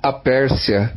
A Pérsia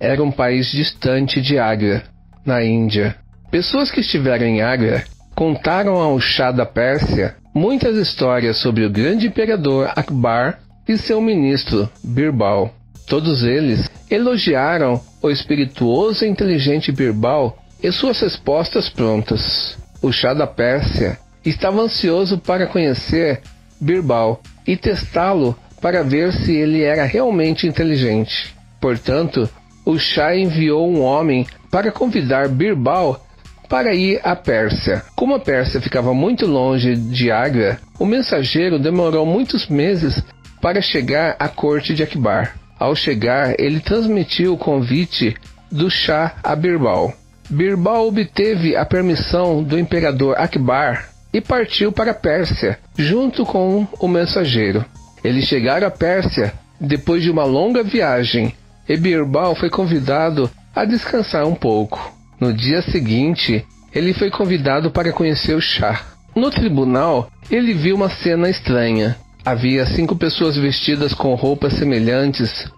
era um país distante de Agra, na Índia. Pessoas que estiveram em Agra contaram ao Shah da Pérsia muitas histórias sobre o grande imperador Akbar e seu ministro Birbal. Todos eles elogiaram o espirituoso e inteligente Birbal e suas respostas prontas. O Shah da Pérsia estava ansioso para conhecer Birbal e testá-lo para ver se ele era realmente inteligente. Portanto, o Shah enviou um homem para convidar Birbal para ir à Pérsia. Como a Pérsia ficava muito longe de Agra, o mensageiro demorou muitos meses para chegar à corte de Akbar. Ao chegar, ele transmitiu o convite do Shah a Birbal. Birbal obteve a permissão do imperador Akbar e partiu para a Pérsia, junto com o mensageiro. Eles chegaram à Pérsia depois de uma longa viagem e Birbal foi convidado a descansar um pouco. No dia seguinte, ele foi convidado para conhecer o Shah. No tribunal, ele viu uma cena estranha. Havia cinco pessoas vestidas com roupas semelhantes,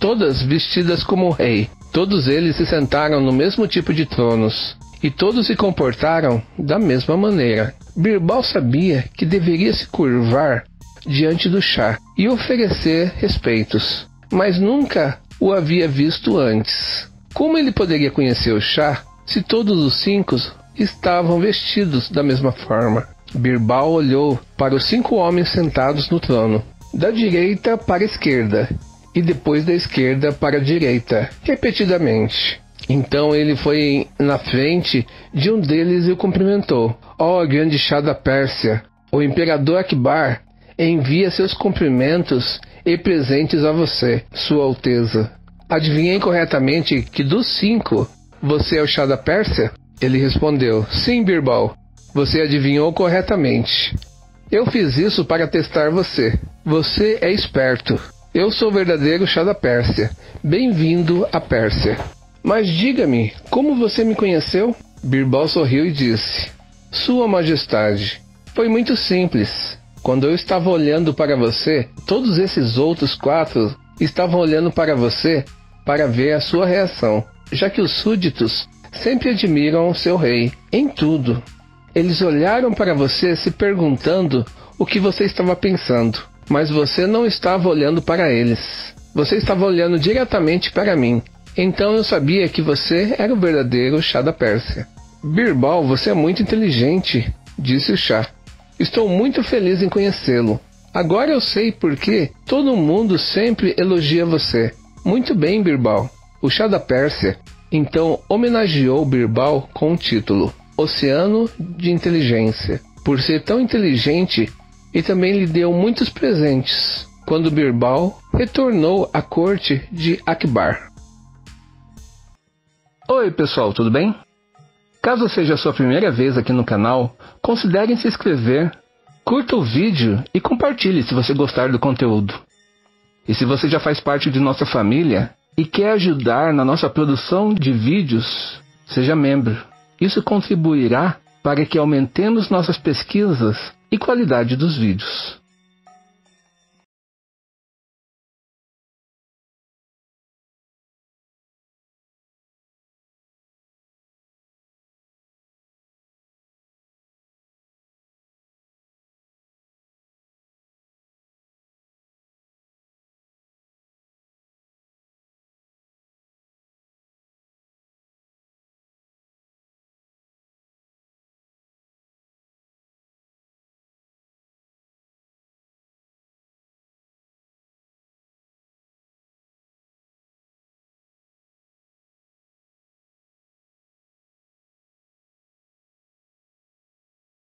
todas vestidas como rei. Todos eles se sentaram no mesmo tipo de tronos e todos se comportaram da mesma maneira. Birbal sabia que deveria se curvar diante do chá e oferecer respeitos, mas nunca o havia visto antes. Como ele poderia conhecer o chá se todos os cinco estavam vestidos da mesma forma? Birbal olhou para os cinco homens sentados no trono, da direita para a esquerda e depois da esquerda para a direita, repetidamente. Então ele foi na frente de um deles e o cumprimentou. Ó oh, grande chá da Pérsia, o imperador Akbar envia seus cumprimentos e presentes a você, Sua Alteza. Adivinhei corretamente que dos cinco, você é o chá da Pérsia? Ele respondeu: Sim, Birbal. Você adivinhou corretamente. Eu fiz isso para testar você. Você é esperto. Eu sou o verdadeiro chá da Pérsia. Bem-vindo à Pérsia. Mas diga-me, como você me conheceu? Birbal sorriu e disse: Sua Majestade, foi muito simples. Quando eu estava olhando para você, todos esses outros quatro estavam olhando para você para ver a sua reação, já que os súditos sempre admiram o seu rei em tudo. Eles olharam para você se perguntando o que você estava pensando, mas você não estava olhando para eles. Você estava olhando diretamente para mim. Então eu sabia que você era o verdadeiro chá da Pérsia. Birbal, você é muito inteligente, disse o chá. Estou muito feliz em conhecê-lo. Agora eu sei por que todo mundo sempre elogia você. Muito bem, Birbal. O chá da Pérsia então homenageou Birbal com o título Oceano de Inteligência, por ser tão inteligente e também lhe deu muitos presentes quando Birbal retornou à corte de Akbar. Oi, pessoal, tudo bem? Caso seja a sua primeira vez aqui no canal, considere se inscrever, curta o vídeo e compartilhe se você gostar do conteúdo. E se você já faz parte de nossa família e quer ajudar na nossa produção de vídeos, seja membro. Isso contribuirá para que aumentemos nossas pesquisas e qualidade dos vídeos.